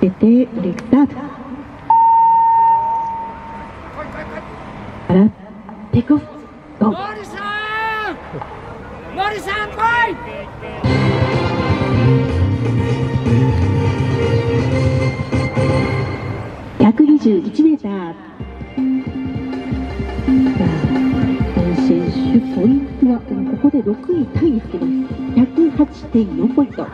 せてブ off, go. Mori-san! Mori-san, fight! 121メーター選手ポイントはここで6位タイにつけど108.4ポイント